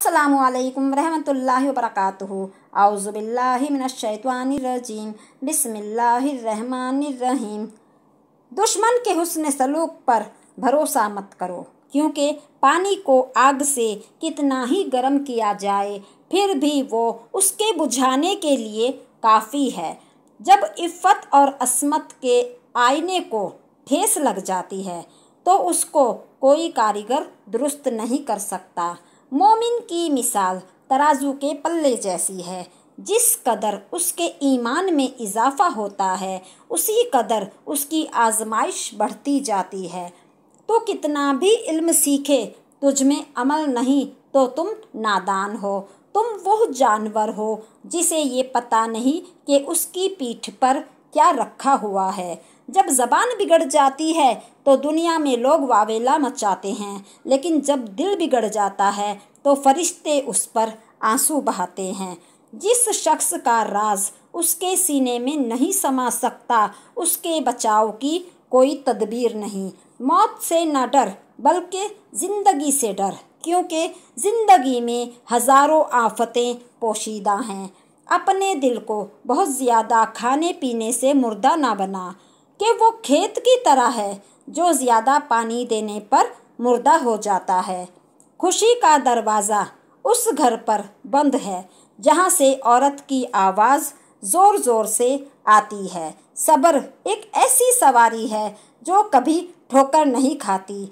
अल्लाम वरहमतुल्लाहि वबरकातुहू आउज़ुबिल्लाहिमिनश्शैतानिर्रजीम बिस्मिल्लाहिर्रहमानिर्रहीम दुश्मन के हुस्न सलूक पर भरोसा मत करो, क्योंकि पानी को आग से कितना ही गर्म किया जाए, फिर भी वो उसके बुझाने के लिए काफ़ी है। जब इफ़्फ़त और असमत के आईने को ठेस लग जाती है तो उसको कोई कारीगर दुरुस्त नहीं कर सकता। मोमिन की मिसाल तराजू के पल्ले जैसी है। जिस कदर उसके ईमान में इजाफा होता है, उसी कदर उसकी आजमाइश बढ़ती जाती है। तो कितना भी इल्म सीखे, तुझ में अमल नहीं तो तुम नादान हो। तुम वो जानवर हो, जिसे ये पता नहीं कि उसकी पीठ पर क्या रखा हुआ है। जब ज़बान बिगड़ जाती है तो दुनिया में लोग वावेला मचाते हैं। लेकिन जब दिल बिगड़ जाता है तो फरिश्ते उस पर आँसू बहाते हैं। जिस शख्स का राज उसके सीने में नहीं समा सकता, उसके बचाव की कोई तदबीर नहीं। मौत से न डर, बल्कि ज़िंदगी से डर, क्योंकि ज़िंदगी में हज़ारों आफतें पोशीदा हैं। अपने दिल को बहुत ज़्यादा खाने पीने से मुर्दा ना बना। कि वो खेत की तरह है, जो ज़्यादा पानी देने पर मुर्दा हो जाता है। खुशी का दरवाज़ा उस घर पर बंद है, जहाँ से औरत की आवाज़ ज़ोर ज़ोर से आती है। सब्र एक ऐसी सवारी है, जो कभी ठोकर नहीं खाती।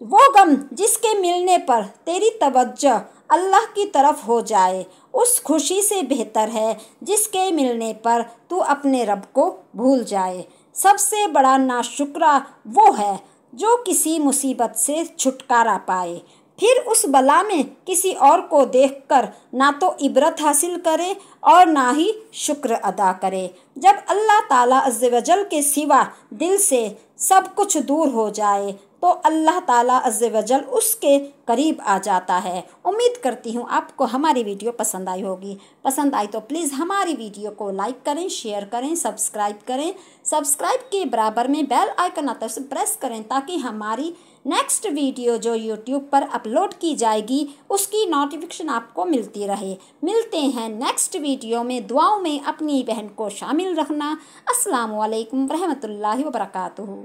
वो गम जिसके मिलने पर तेरी तवज्जो अल्लाह की तरफ़ हो जाए, उस खुशी से बेहतर है, जिसके मिलने पर तू अपने रब को भूल जाए। सबसे बड़ा नाशुक्रा वो है जो किसी मुसीबत से छुटकारा पाए। फिर उस बला में किसी और को देखकर ना तो इबरत हासिल करे और ना ही शुक्र अदा करे। जब अल्लाह ताला अज्जवजल के सिवा दिल से सब कुछ दूर हो जाए तो अल्लाह ताला अज्जवजल उसके करीब आ जाता है। उम्मीद करती हूँ आपको हमारी वीडियो पसंद आई होगी। पसंद आई तो प्लीज़ हमारी वीडियो को लाइक करें, शेयर करें, सब्सक्राइब करें। सब्सक्राइब के बराबर में बेल आइकन आता है प्रेस करें ताकि हमारी नेक्स्ट वीडियो जो यूट्यूब पर अपलोड की जाएगी, उसकी नोटिफिकेशन आपको मिलती रहे। मिलते हैं नेक्स्ट वीडियो में। दुआओं में अपनी बहन को शामिल रखना। अस्सलाम वालेकुम रहमतुल्लाहि व बरकातुहू